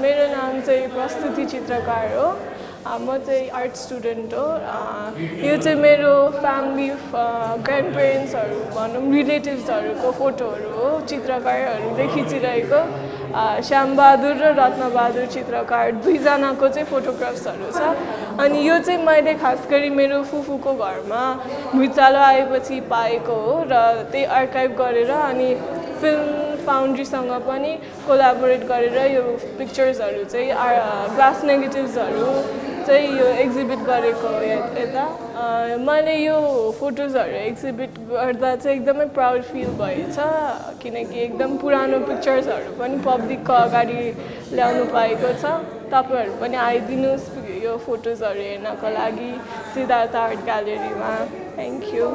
मेरो नाम चाहिँ प्रस्तुति चित्रकार हो। म चाहिँ आर्ट स्टुडेन्ट हो। यो चाहिँ मेरो फ्यामिली ग्रान्ड पेरेन्ट्सहरू भनौँ रिलेटिभ्सहरूको फोटोहरू हो चित्रकारहरूले खिचिरहेको। श्यामबहादुर र रत्नबहादुर चित्रकार दुईजनाको चाहिँ फोटोग्राफ्सहरू छ। अनि यो चाहिँ मैले खास गरी मेरो फुपूको घरमा भुइँचालो आएपछि पाएको हो र त्यही आर्काइभ गरेर अनि फिल्म फाउन्ड्रीसँग पनि कोलाबोरेट गरेर यो पिक्चर्सहरू चाहिँ ग्लास नेगेटिभ्सहरू चाहिँ यो एक्जिबिट गरेको यता। मैले यो फोटोजहरू एक्जिबिट गर्दा चाहिँ एकदमै प्राउड फिल भएछ किनकि एकदम पुरानो पिक्चर्सहरू पनि पब्लिकको अगाडि ल्याउनु पाएको छ। तपाईँहरू पनि आइदिनुहोस् यो फोटोजहरू हेर्नको लागि सिद्धार्थ आर्ट ग्यालेरीमा थ्याङ्क यू